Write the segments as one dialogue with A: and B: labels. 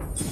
A: Thank you.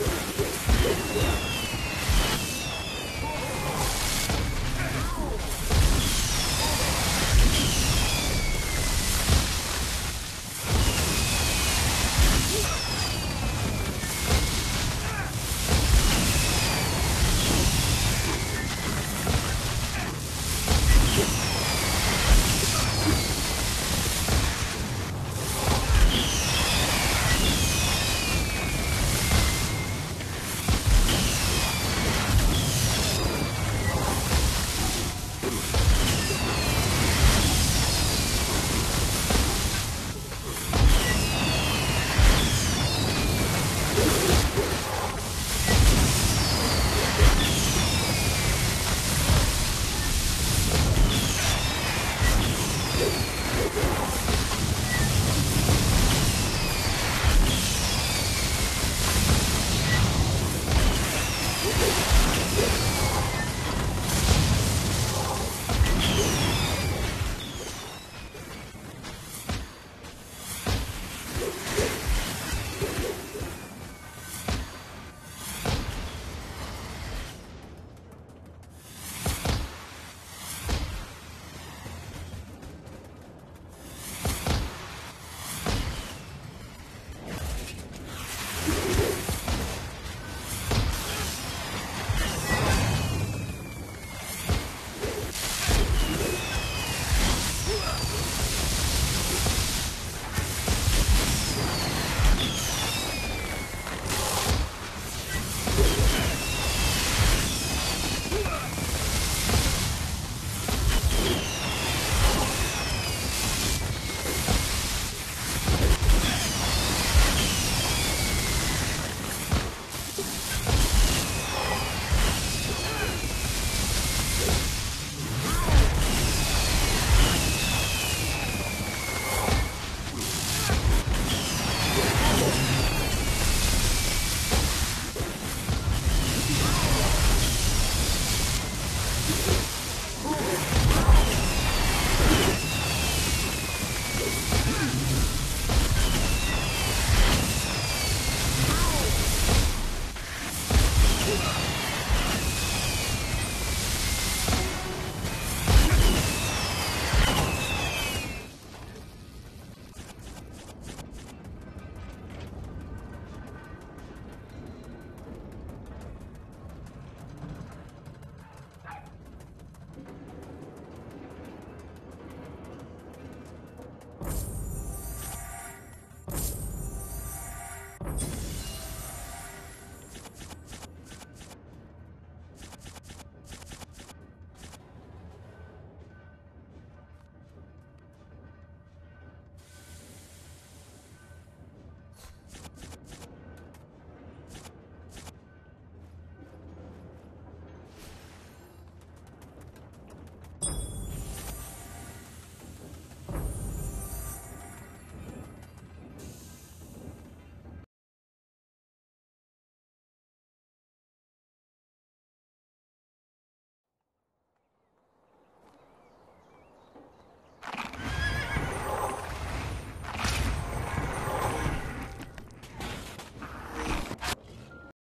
B: Let's go.